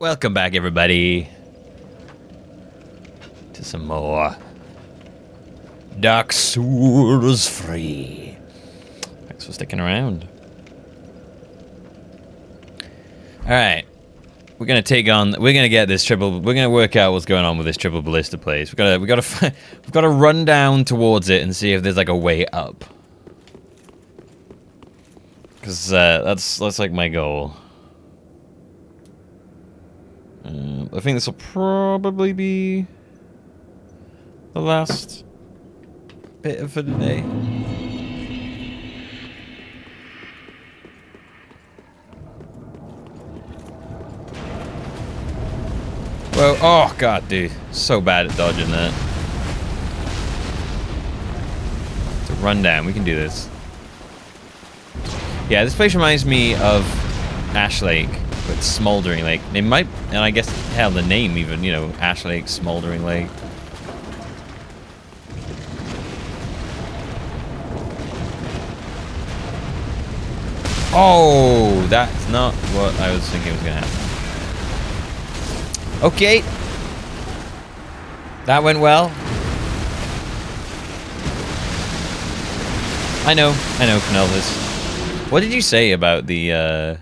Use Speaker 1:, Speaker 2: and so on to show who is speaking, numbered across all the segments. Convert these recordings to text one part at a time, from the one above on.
Speaker 1: Welcome back, everybody, to some more Dark Souls Free. Thanks for sticking around. All right, we're gonna take on. We're gonna get this triple. We're gonna work out what's going on with this triple ballista place. We gotta. We gotta. We've got to run down towards it and see if there's like a way up. Cause uh, that's that's like my goal. Uh, I think this will probably be the last bit for today. Well, oh god, dude, so bad at dodging that. To run down, we can do this. Yeah, this place reminds me of Ash Lake, but Smoldering Lake. It might, and I guess, hell, the name even, you know, Ash Lake, Smoldering Lake. Oh, that's not what I was thinking was going to happen. Okay. That went well. I know, I know, Canelvis. What did you say about the, uh...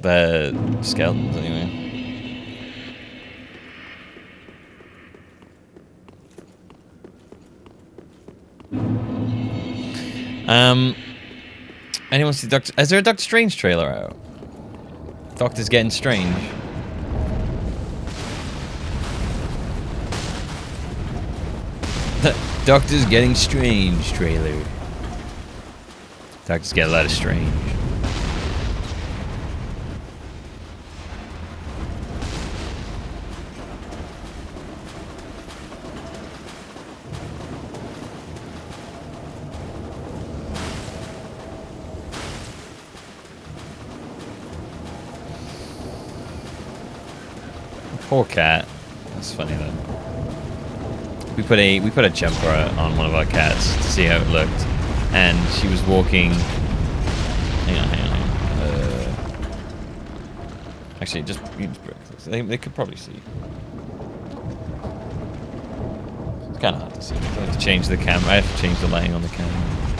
Speaker 1: The skeletons, anyway? Um... Anyone see Doctor... Is there a Doctor Strange trailer out? Doctor's getting strange. Doctor's getting strange trailer. Doctor's get a lot of strange. Poor cat. That's funny though. We put a we put a jumper on one of our cats to see how it looked, and she was walking. Hang on, hang on, hang on. Uh, actually, just, you just they, they could probably see. It's kind of hard to see. I have to change the camera. I have to change the lighting on the camera.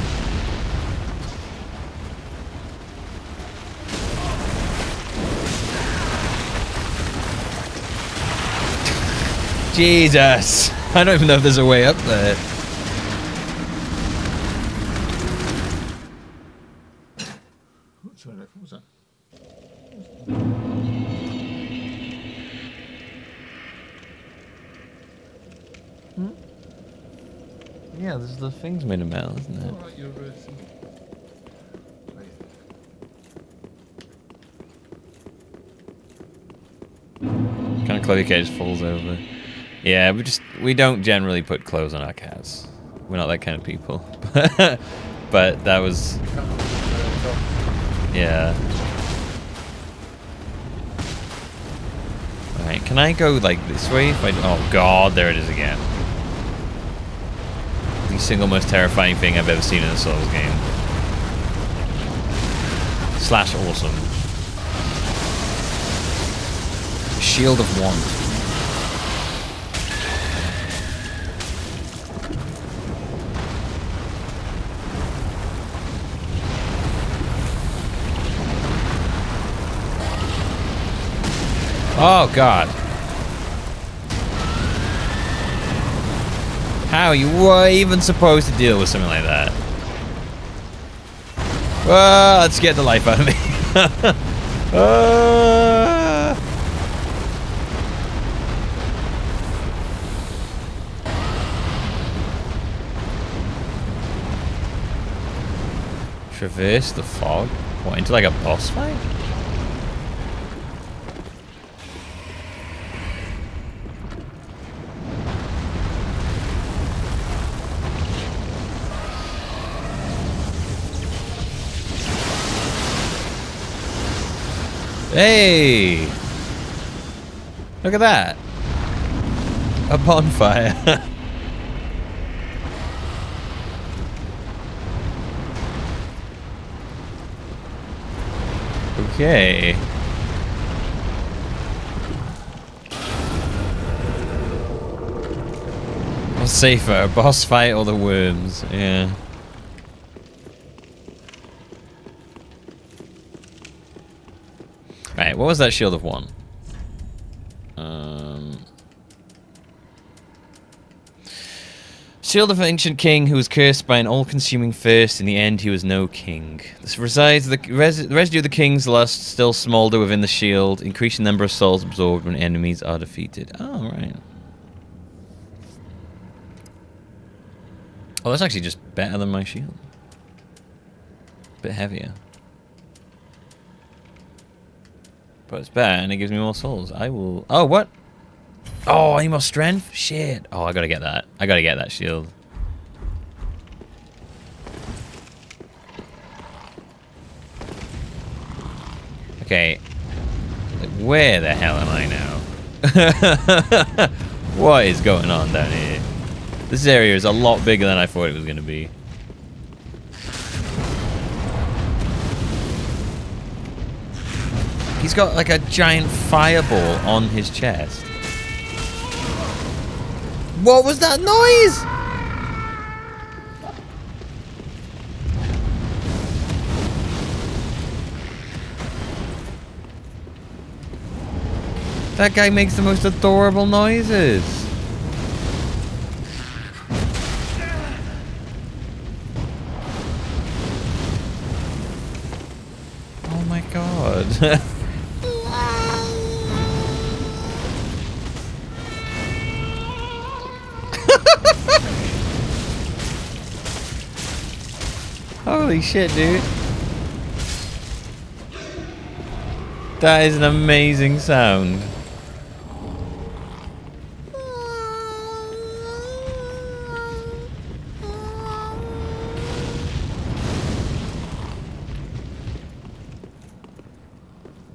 Speaker 1: Jesus. I don't even know if there's a way up there.
Speaker 2: Sorry, what was that?
Speaker 1: Yeah, there's the things made of metal, isn't it?
Speaker 2: Alright, you're uh, some- Right.
Speaker 1: Kind of Chloe Cage falls over. Yeah, we just we don't generally put clothes on our cats. We're not that kind of people. but that was yeah. Alright, can I go like this way if I oh god, there it is again. The single most terrifying thing I've ever seen in a Souls game. Slash awesome. Shield of Want. Oh god. How you were even supposed to deal with something like that? Well, let's get the life out of me. Ah. Traverse the fog? What, into like a boss fight? Hey! Look at that. A bonfire. okay. What's safer, a boss fight or the worms? Yeah. What was that shield of Want? Um, shield of an ancient king who was cursed by an all-consuming thirst. In the end, he was no king. This resides the, res, the residue of the king's lust still smolder within the shield, increasing number of souls absorbed when enemies are defeated. Oh, right. Oh, that's actually just better than my shield. A Bit heavier. But it's better and it gives me more souls. I will... Oh, what? Oh, I need more strength? Shit. Oh, I gotta get that. I gotta get that shield. Okay. Where the hell am I now? what is going on down here? This area is a lot bigger than I thought it was going to be. He's got like a giant fireball on his chest. What was that noise? That guy makes the most adorable noises. Oh my god. Holy shit, dude. That is an amazing sound.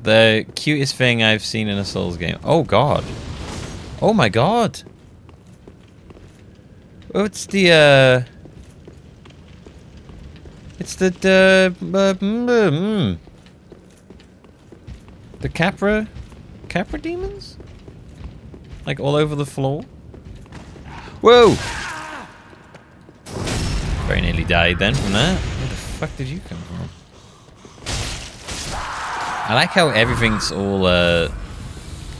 Speaker 1: The cutest thing I've seen in a Souls game. Oh god. Oh my god. What's the uh It's the the uh, mm, mm, the Capra Capra demons? Like all over the floor? Whoa! Very nearly died then from that. Where the fuck did you come from? I like how everything's all uh,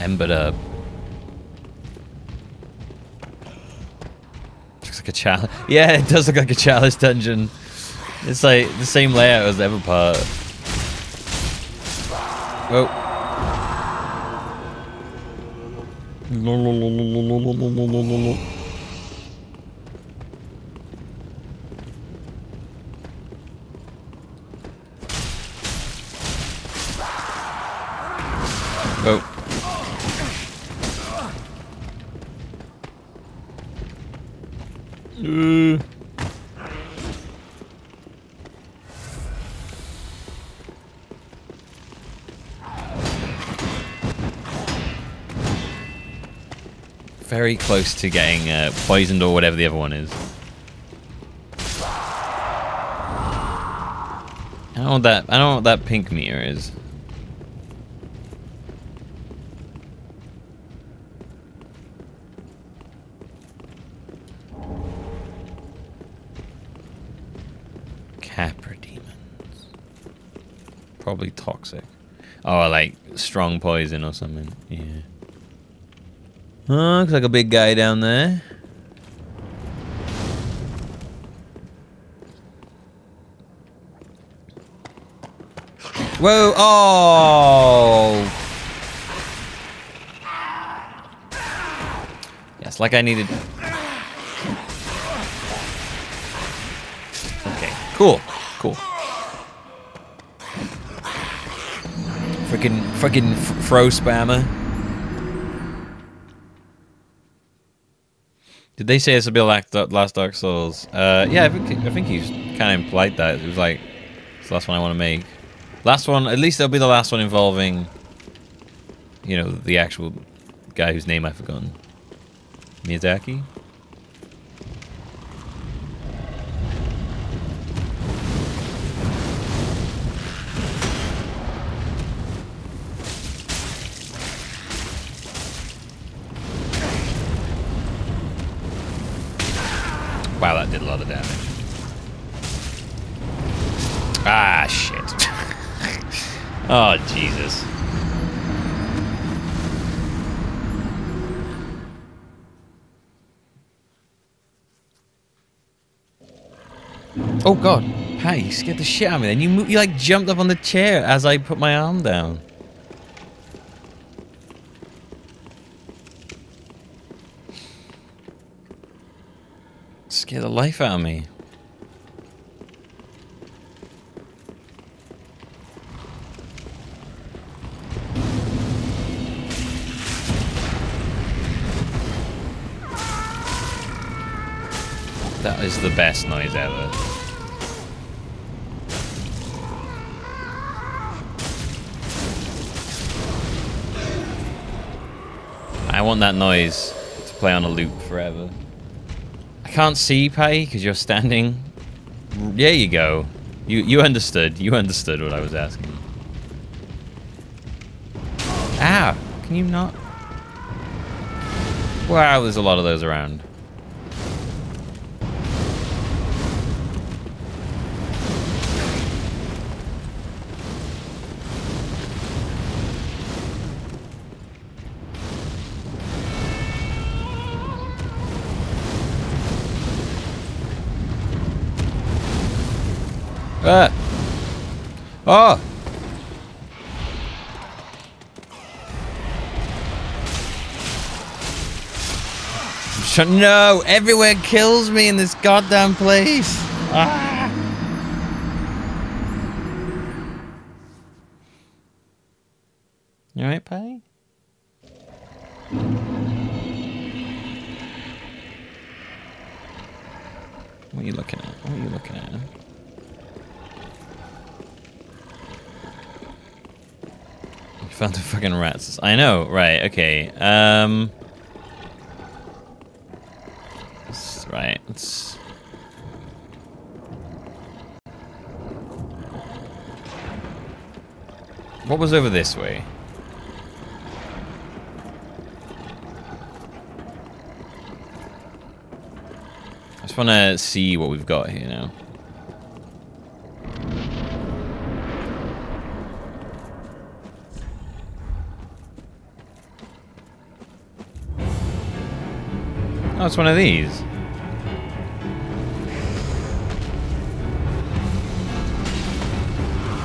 Speaker 1: embered up. Looks like a chalice. Yeah, it does look like a chalice dungeon. It's like the same layout as the other part. Whoa. Oh. Uh. Very close to getting uh, poisoned or whatever the other one is. I don't know what that I don't know what that pink meter is. Capra demons. Probably toxic. Oh, like strong poison or something. Yeah. Oh, looks like a big guy down there. Whoa! Oh! Yes, like I needed. Okay, cool, cool. Freaking, freaking fro spammer. They say this would be like the last Dark Souls? Uh, yeah, I think I think he's kind of implied that it was like it's the last one I want to make. Last one, at least it'll be the last one involving, you know, the actual guy whose name I've forgotten. Miyazaki. Lot of damage. Ah, shit. oh, Jesus. Oh god, Hey, you scared the shit out of me then. You, you like jumped up on the chair as I put my arm down. Scare the life out of me. That is the best noise ever. I want that noise to play on a loop forever. I can't see, pay because you're standing. There you go. You you understood. You understood what I was asking. Ah, can you not? Wow, there's a lot of those around. Ah. Oh. No, everywhere kills me in this goddamn place. Ah. You alright, Patty? What are you looking at? What are you looking at? You fucking rats. I know, right, okay. Um right, let's What was over this way? I just want to see what we've got here now. Oh, it's one of these.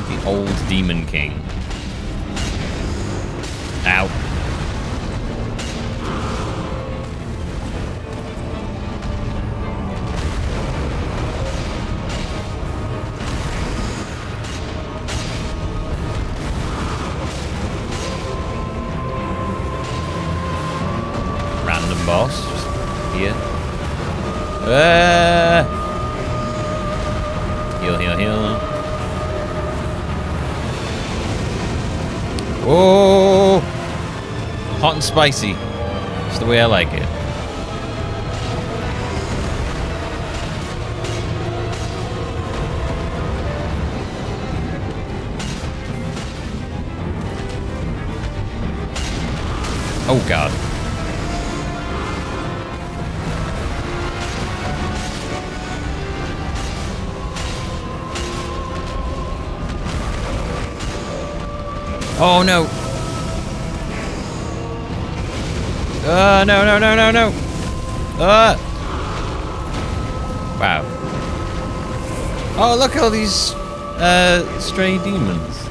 Speaker 1: The old Demon King. Spicy. It's the way I like it. Oh god. Oh no. Uh, no, no, no, no, no. Uh. Wow. Oh, look at all these uh, stray demons.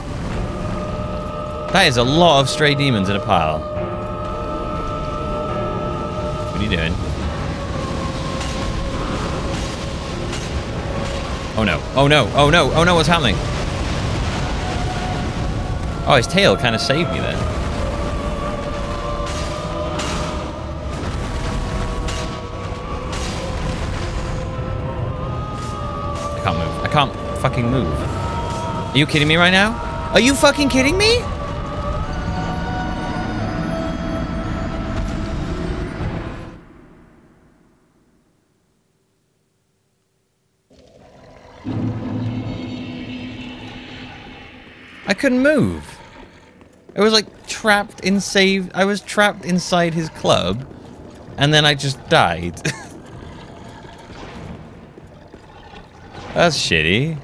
Speaker 1: That is a lot of stray demons in a pile. What are you doing? Oh no. Oh no. Oh no. Oh no, what's happening? Oh, his tail kind of saved me there. Fucking move. Are you kidding me right now? Are you fucking kidding me? I couldn't move. I was like trapped in. I was trapped inside his club, and then I just died. That's shitty.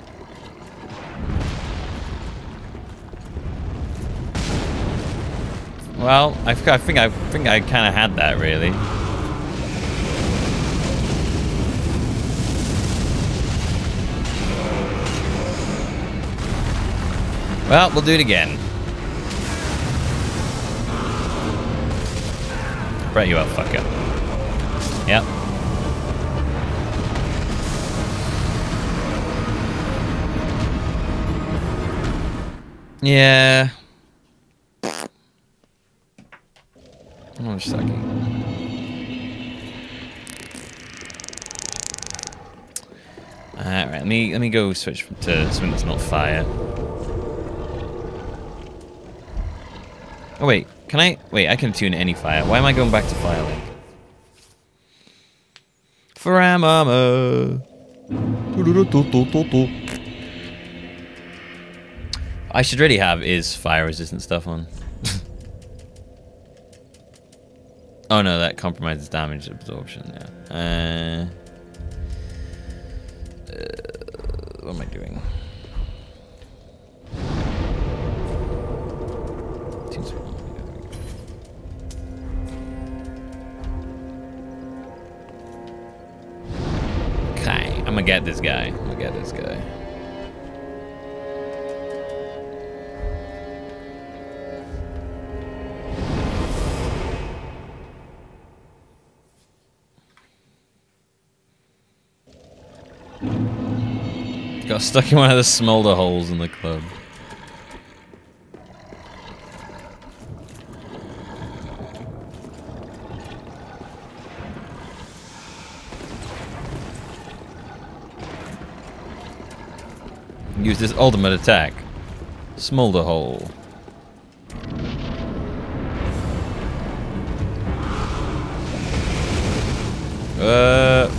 Speaker 1: Well, I, I think I think I kind of had that really. Well, we'll do it again. Brought you up, fucker. Yep. Yeah. I'm sucking. Alright, let me let me go switch to something that's not fire. Oh wait, can I wait, I can tune any fire. Why am I going back to Firelink? Faramama. I should really have is fire resistant stuff on. Oh no, that compromises damage absorption. Yeah. Uh, uh, what am I doing? Okay, I'm gonna get this guy. I'm gonna get this guy. Got stuck in one of the smolder holes in the club. Use this ultimate attack. Smolder hole. Uh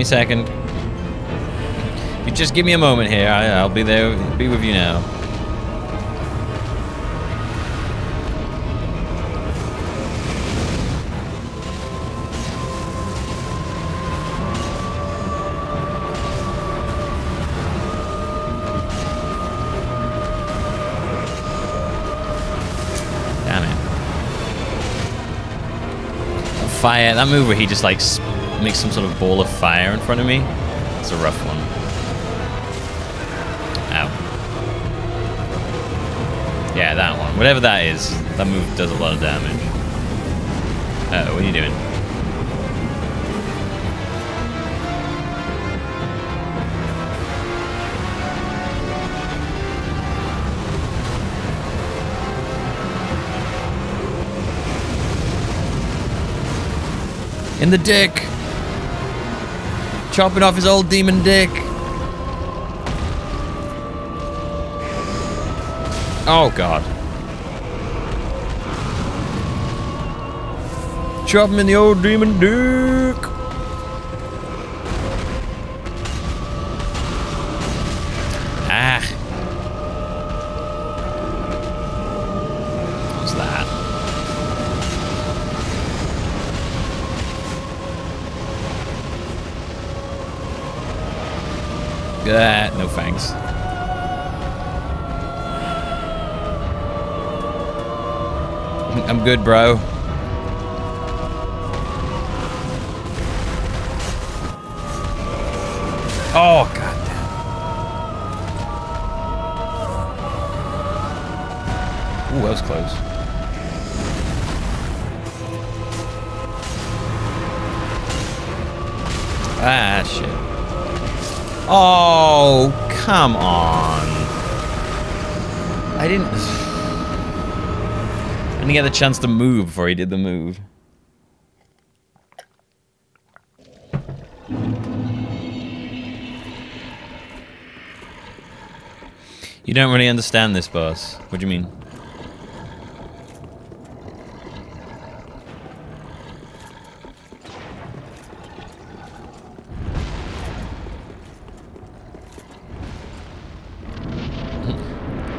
Speaker 1: me a second. You just give me a moment here. I, I'll be there. Be with you now. Damn it. Fire. That move where he just like makes some sort of ball of fire in front of me. It's a rough one. Ow. Yeah, that one. Whatever that is, that move does a lot of damage. Uh oh, what are you doing? In the dick! Chopping off his old demon dick! Oh god. Chop him in the old demon dick! Ah, no thanks. I'm good, bro. Oh, god damn. Ooh, that was close. Ah, shit. Oh, come on. I didn't... I didn't get the chance to move before he did the move. You don't really understand this, boss. What do you mean?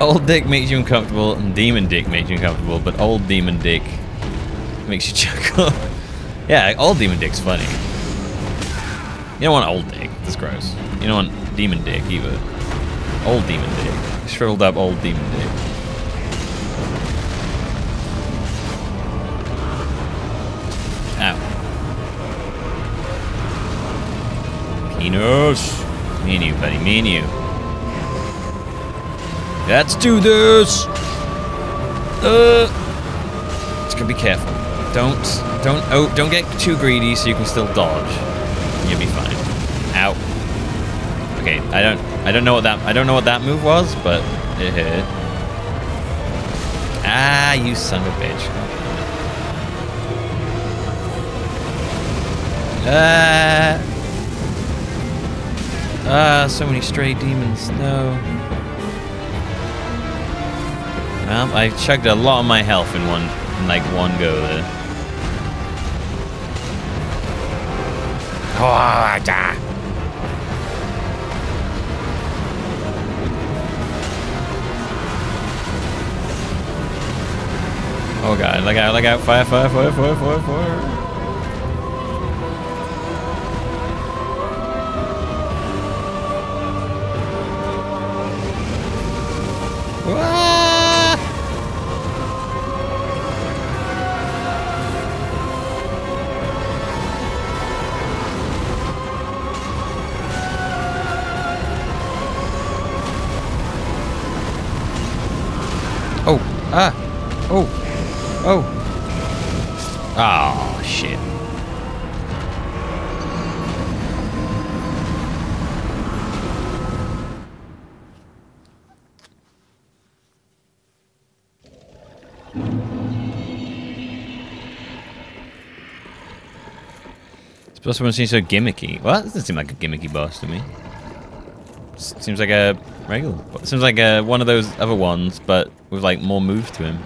Speaker 1: Old dick makes you uncomfortable and demon dick makes you uncomfortable, but old demon dick makes you chuckle. yeah, old demon dick's funny. You don't want old dick. That's gross. You don't want demon dick either. Old demon dick. Shriveled up old demon dick. Ow. Penis. Me and you, buddy. Me and you. Let's do this. Uh, just gotta be careful. Don't, don't, oh, don't get too greedy so you can still dodge. You'll be fine. Ow. Okay, I don't, I don't know what that, I don't know what that move was, but it hit. Ah, you son of a bitch. Ah. Ah, so many stray demons. No. Well, I chugged a lot of my health in one, in like one go there. Oh, da. Oh god, look out, look out, fire, fire, fire, fire, fire, fire. Suppose someone seems so gimmicky. Well, that doesn't seem like a gimmicky boss to me. Seems like a regular. Seems like a, one of those other ones, but with like more moves to him.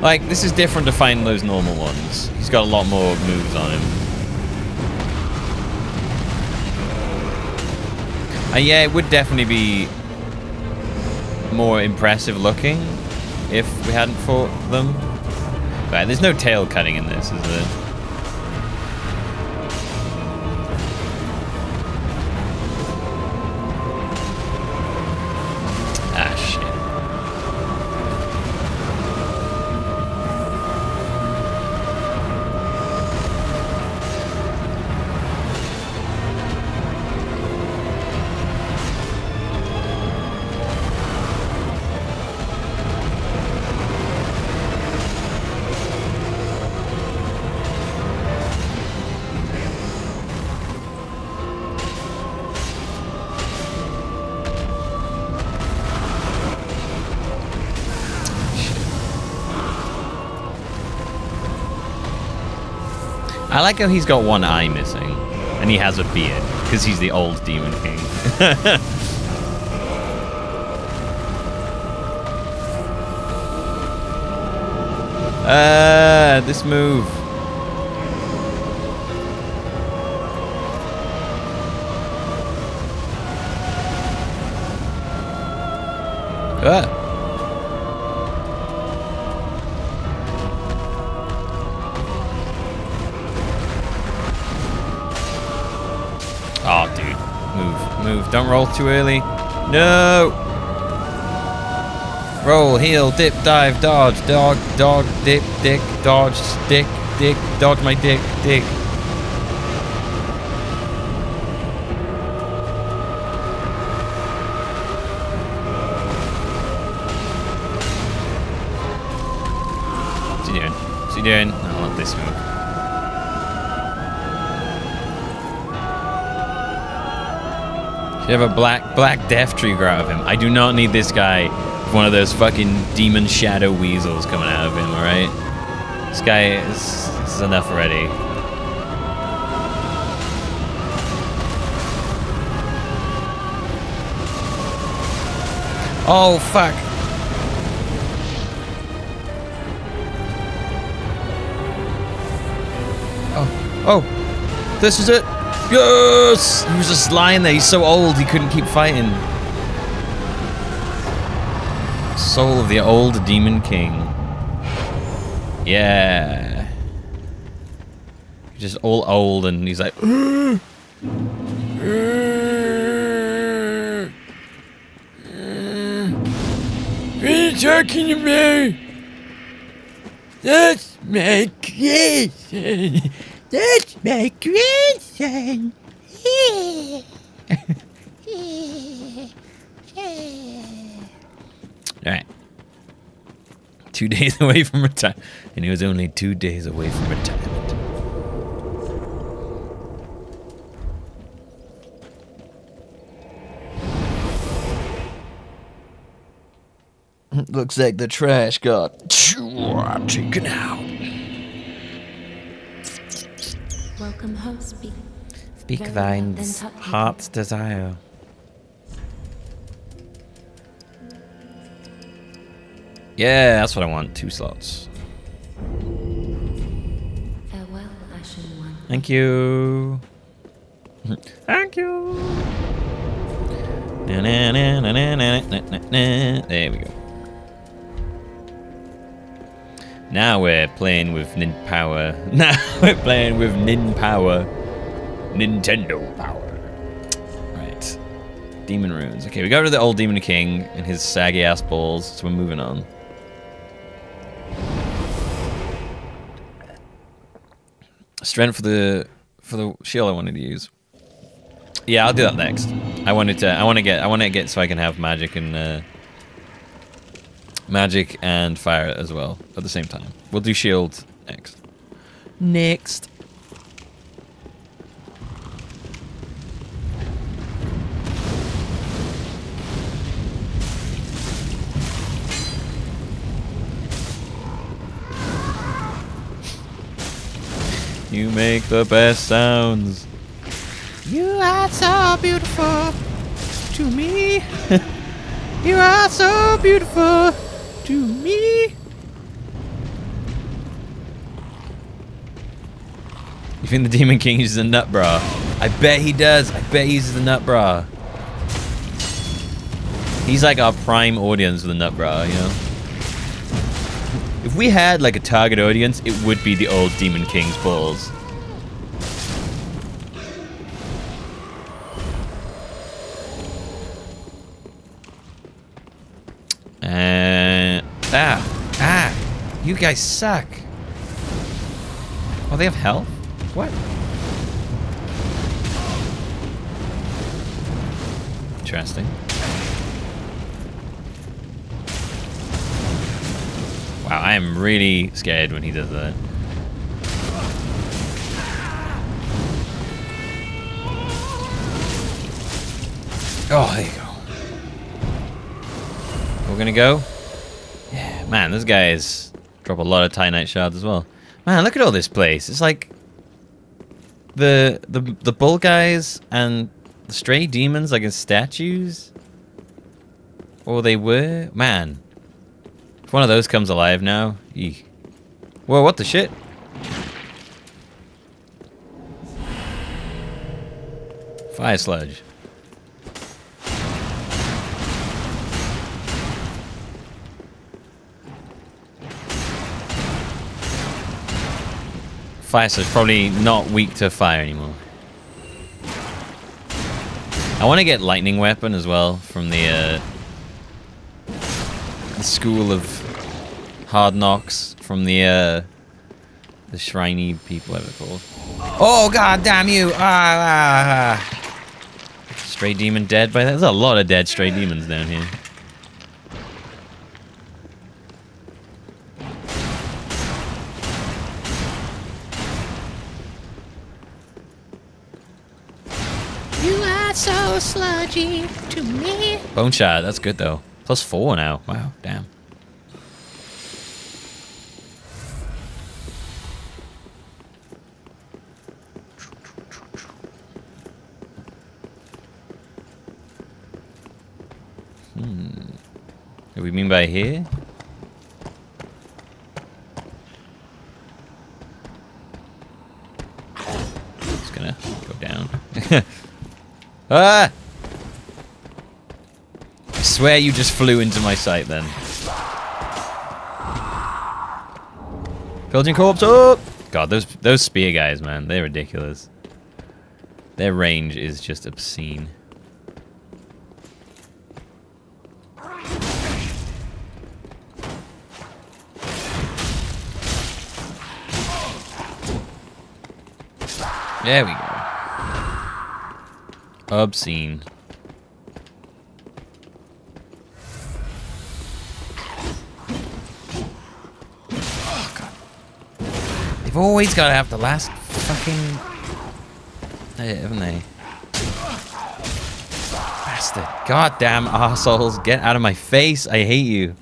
Speaker 1: Like, this is different to find those normal ones. He's got a lot more moves on him. And yeah, it would definitely be more impressive looking if we hadn't fought them. Right, there's no tail cutting in this, is there? Like how he's got one eye missing, and he has a beard because he's the old demon king. Ah, this move. Ah. Don't roll too early. No! Roll, heal, dip, dive, dodge, dog, dog, dip, dick, dodge, stick, dick, dodge my dick, dick. You have a black black death tree grow of him. I do not need this guy one of those fucking demon shadow weasels coming out of him, alright? This guy is, this is enough already. Oh fuck. Oh. Oh, this is it. Yes! He was just lying there. He's so old, he couldn't keep fighting. Soul of the old Demon King. Yeah. Just all old and he's like,
Speaker 3: What are you talking about? That's my. That's my grandson.
Speaker 1: Alright. Two days away from retirement. And he was only two days away from retirement. Looks like the trash got taken out.
Speaker 4: Welcome home, speak.
Speaker 1: Speak
Speaker 4: thine
Speaker 1: heart's desire. Yeah, that's what I want. Two slots.
Speaker 4: Farewell, Ashen One.
Speaker 1: Thank you. Thank you. Na, na, na, there we go. Now we're playing with Nin Power. Now we're playing with Nin Power. Nintendo Power. Right. Demon Runes. Okay, we got rid of the old Demon King and his saggy ass balls, so we're moving on. Strength for the for the shield I wanted to use. Yeah, I'll do that next. I wanted to. I want to get. I want to get so I can have magic and uh, magic and fire as well at the same time. We'll do shield next. Next. You make the best sounds. You are so beautiful to me. you are so beautiful to me. You think the Demon King uses a nut bra? I bet he does. I bet he uses the nut bra. He's like our prime audience with the nut bra, you know? If we had like a target audience, it would be the old Demon King's balls. You guys suck. Oh, they have health? What? Interesting. Wow, I am really scared when he does that. Oh, there you go. We're gonna go. Yeah, man, this guy is drop a lot of Titanite shards as well. Man, look at all this place. It's like the the the bull guys and the stray demons like in statues. Or they were. Man, if one of those comes alive now, eek. Whoa, what the shit? Fire sludge. Fire so it's probably not weak to fire anymore. I want to get lightning weapon as well from the uh, the school of hard knocks from the uh, the shriney people, whatever called. Oh god damn you! Ah, ah. Stray demon dead by that. There's a lot of dead stray demons down here.
Speaker 5: to me.
Speaker 1: Bone shard. That's good though. Plus four now. Wow. Damn. Hmm. What do we mean by here? It's gonna go down. ah! Swear you just flew into my sight then. Belgian corpse up! God, those those spear guys, man, they're ridiculous. Their range is just obscene. There we go. Obscene. They've always got to have the last fucking. hit, haven't they? Bastard. Goddamn assholes. Get out of my face. I hate you.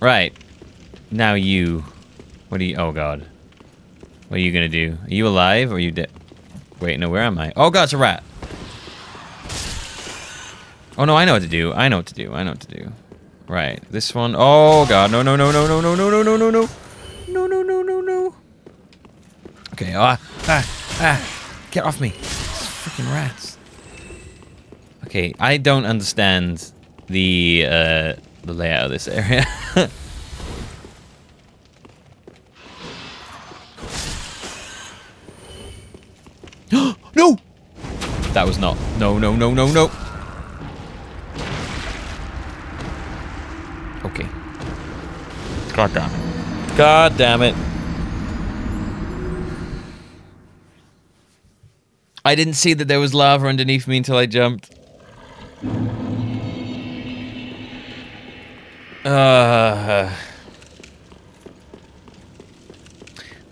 Speaker 1: Right. Now you. What are you? Oh god. What are you gonna do? Are you alive or are you dead? Wait, no. Where am I? Oh god, it's a rat. Oh no, I know what to do. I know what to do. I know what to do. Right. This one. Oh god. No, no, no, no, no, no, no, no, no, no, no. No, no, no, no, no. Okay. Ah, ah, ah. Get off me. Freaking rats. Okay, I don't understand the uh the layout of this area. no! That was not. No, no, no, no, no. Okay. God damn it. God damn it. I didn't see that there was lava underneath me until I jumped. Uh,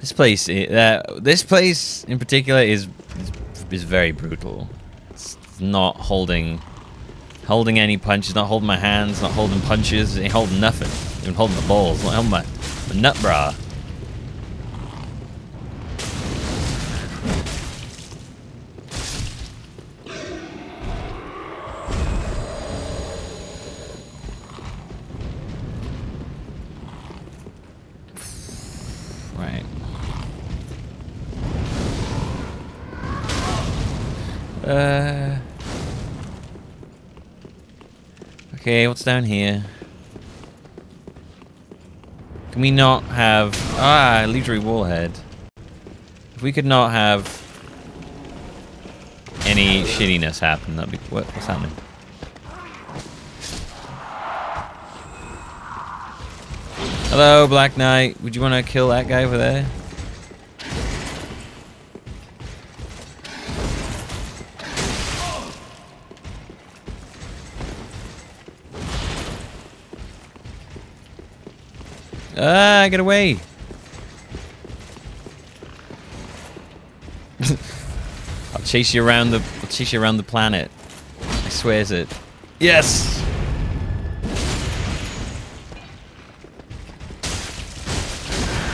Speaker 1: this place, uh, this place in particular is, is is very brutal. It's not holding holding any punches, not holding my hands, not holding punches, ain't holding nothing. Even holding the balls, not holding my, my nut bra. Right. Uh. Okay, what's down here? Can we not have ah illusory wallhead? If we could not have any shittiness happen, that'd be what, what's happening? Hello, Black Knight. Would you want to kill that guy over there? Ah, get away! I'll chase you around the I'll chase you around the planet. I swears it. Yes!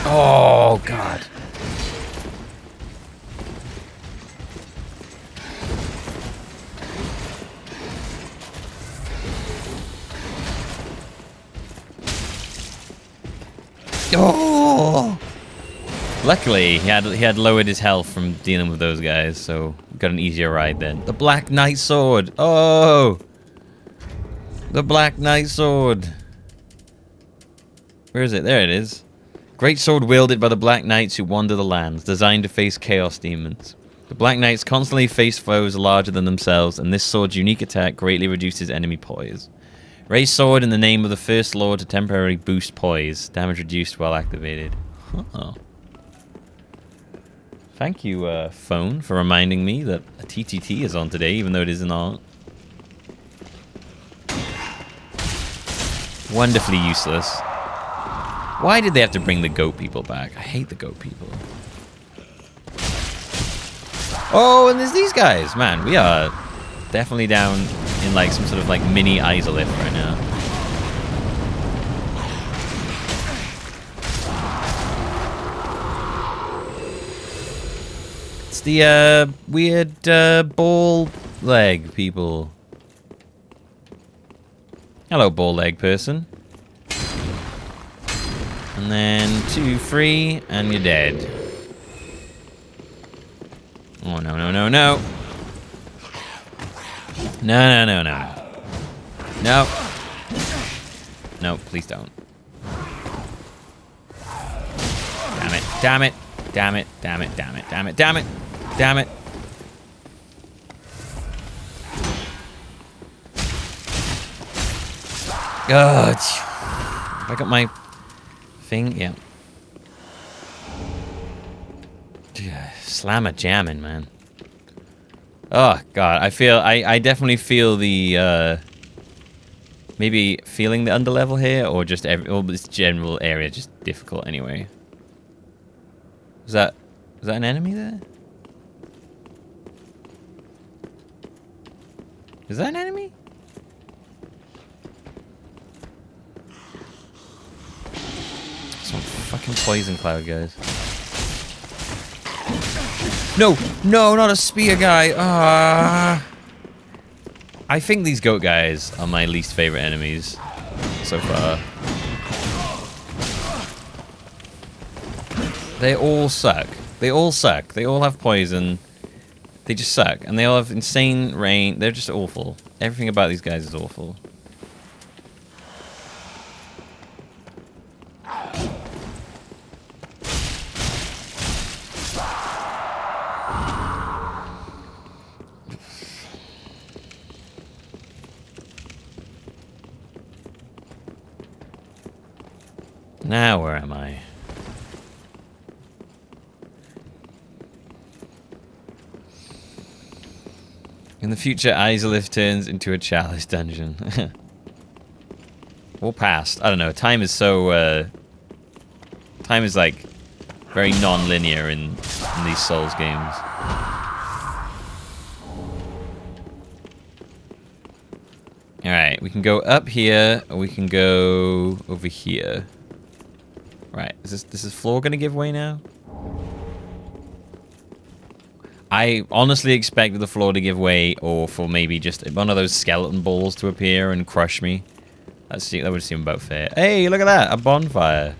Speaker 1: Oh god. Oh! Luckily, he had he had lowered his health from dealing with those guys, so got an easier ride then. The Black Knight sword. Oh, the Black Knight sword. Where is it? There it is. Great sword wielded by the Black Knights who wander the lands, designed to face chaos demons. The Black Knights constantly face foes larger than themselves, and this sword's unique attack greatly reduces enemy poise. Raise sword in the name of the First Lord to temporarily boost poise. Damage reduced while activated. Huh. Thank you, uh, phone, for reminding me that a TTT is on today, even though it isn't on. Wonderfully useless. Why did they have to bring the goat people back? I hate the goat people. Oh, and there's these guys. Man, we are definitely down in like some sort of like mini Izalith right now. It's the uh, weird uh, ball leg people. Hello, ball leg person. And then two, three, and you're dead. Oh, no, no, no, no. No, no, no, no. No. No, please don't. Damn it, damn it, damn it, damn it, damn it, damn it, damn it, damn it. God. I got my thing? Yeah. Yeah, Slammer jamming, man. Oh god, I feel I I definitely feel the uh maybe feeling the underlevel here or just every or this general area just difficult anyway. Is that is that an enemy there? Is that an enemy? Some fucking poison cloud, guys. No, no, not a spear guy. Ah. I think these goat guys are my least favorite enemies so far. They all suck. They all suck. They all have poison. They just suck. And they all have insane rain. They're just awful. Everything about these guys is awful. Now where am I? In the future, Izalith turns into a chalice dungeon. or past. I don't know. Time is so... Uh, time is like very non-linear in, in these Souls games. Alright, we can go up here, or we can go over here. Right, is this, this is floor gonna give way now? I honestly expected the floor to give way, or for maybe just one of those skeleton balls to appear and crush me. That's, that would seem about fair. Hey, look at that, a bonfire.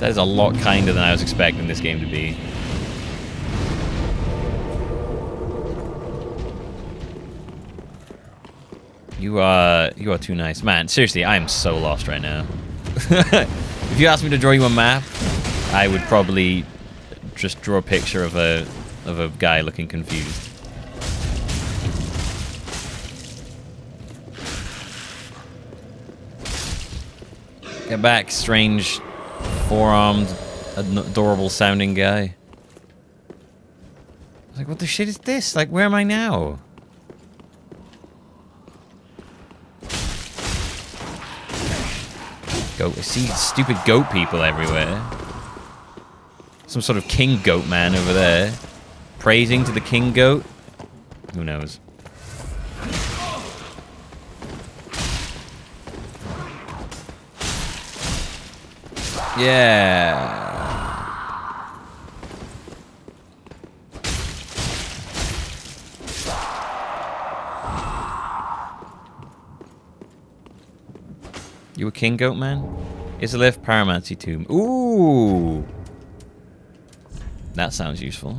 Speaker 1: That is a lot kinder than I was expecting this game to be. You are you are too nice, man. Seriously, I am so lost right now. if you asked me to draw you a map, I would probably just draw a picture of a of a guy looking confused. Get back, strange, four-armed, adorable sounding guy. Like, what the shit is this? Like, where am I now? Goat. I see stupid goat people everywhere. Some sort of king goat man over there. Praising to the king goat. Who knows? Yeah. You a king goat man? Izalith Pyromancy Tomb. Ooh! That sounds useful.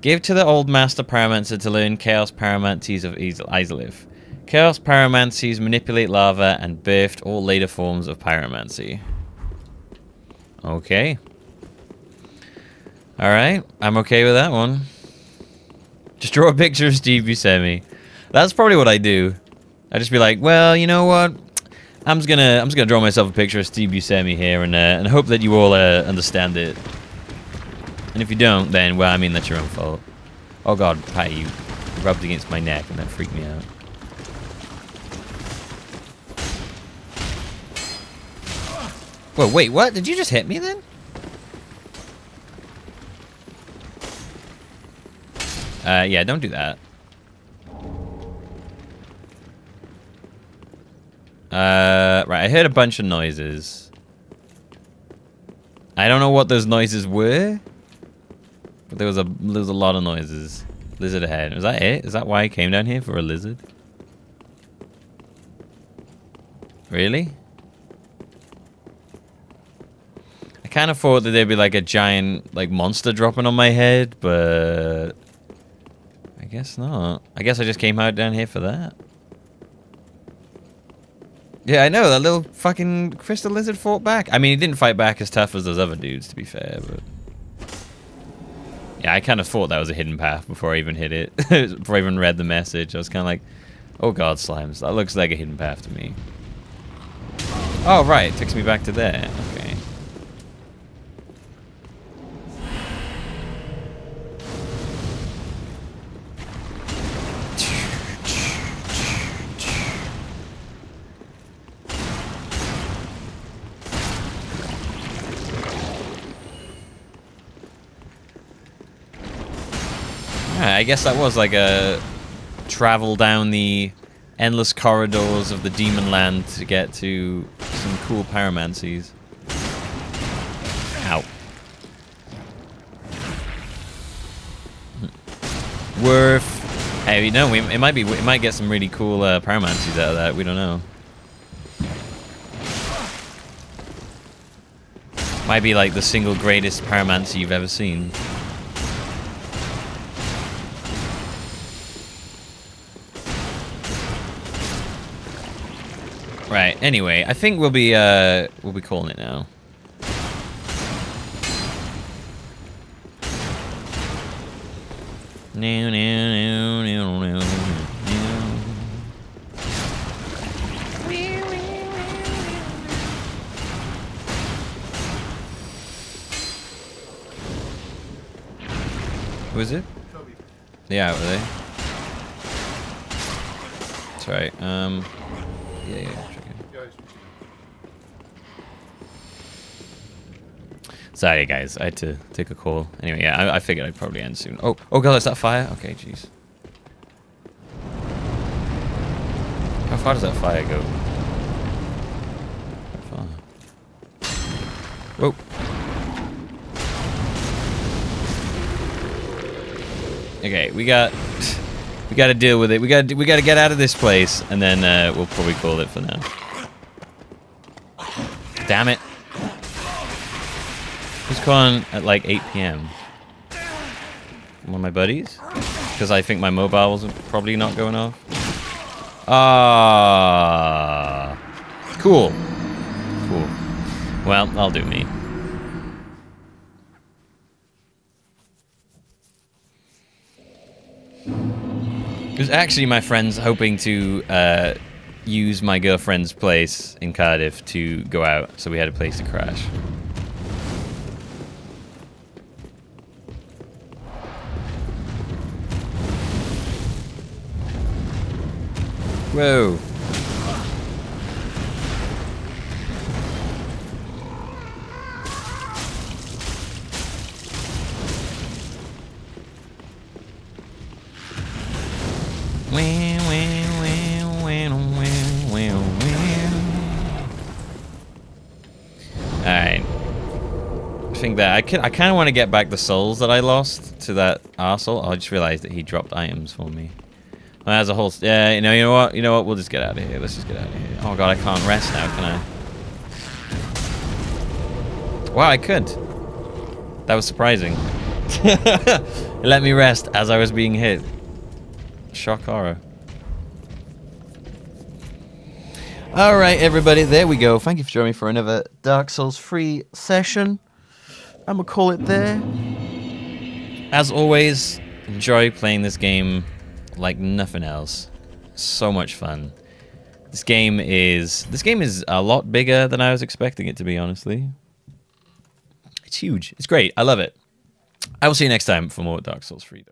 Speaker 1: Give to the old master pyromancer to learn chaos pyromancies of Izalith. Chaos pyromancies manipulate lava and birthed all later forms of pyromancy. Okay. Alright, I'm okay with that one. Just draw a picture of Steve Buscemi. That's probably what I do. I just be like, well, you know what? I'm just gonna I'm just gonna draw myself a picture of Steve Buscemi here and uh, and hope that you all uh, understand it. And if you don't, then well, I mean that's your own fault. Oh God, Patty, you rubbed against my neck and that freaked me out. Whoa, wait, what? Did you just hit me then? Uh, yeah, don't do that. Uh, right, I heard a bunch of noises. I don't know what those noises were, but there was a there was a lot of noises. Lizard ahead. Is that it? Is that why I came down here for a lizard? Really? I kind of thought that there'd be like a giant like monster dropping on my head, but I guess not. I guess I just came out down here for that. Yeah, I know that little fucking crystal lizard fought back. I mean, he didn't fight back as tough as those other dudes, to be fair, but yeah, I kind of thought that was a hidden path before I even hit it. before I even read the message, I was kind of like, "Oh God, slimes! That looks like a hidden path to me." Oh right, takes me back to there. I guess that was like a travel down the endless corridors of the demon land to get to some cool pyromancies. Ow. Worth. Hey, you know, we, it might be. It might get some really cool uh, out of that. We don't know. Might be like the single greatest pyromancy you've ever seen. Anyway, I think we'll be uh we'll be calling it now. No. Who is it? Yeah, were they? That's right. Um. Yeah, yeah. check it. Sorry, guys. I had to take a call. Anyway, yeah, I, I figured I'd probably end soon. Oh, oh god, is that fire? Okay, jeez. How far does that fire go? How far? Whoa. Okay, we got we got to deal with it. We got we got to get out of this place, and then uh, we'll probably call it for now. Damn it! Calling at like 8 p.m.? One of my buddies? Because I think my mobile was probably not going off. Ah, cool, cool. Well, I'll do me. It was actually my friends hoping to uh, use my girlfriend's place in Cardiff to go out, so we had a place to crash. Whoa. Alright. I think that I I kinda wanna get back the souls that I lost to that arsehole. I just realized that he dropped items for me. Well, as a whole yeah, you know, you know what? You know what? We'll just get out of here. Let's just get out of here. Oh god, I can't rest now, can I? Wow, I could. That was surprising. let me rest as I was being hit. Shock horror. All right, everybody, there we go. Thank you for joining me for another Dark Souls 3 session. I'm gonna call it there. As always, enjoy playing this game like nothing else. So much fun. This game is this game is a lot bigger than I was expecting it to be, honestly. It's huge. It's great. I love it. I will see you next time for more Dark Souls 3 though.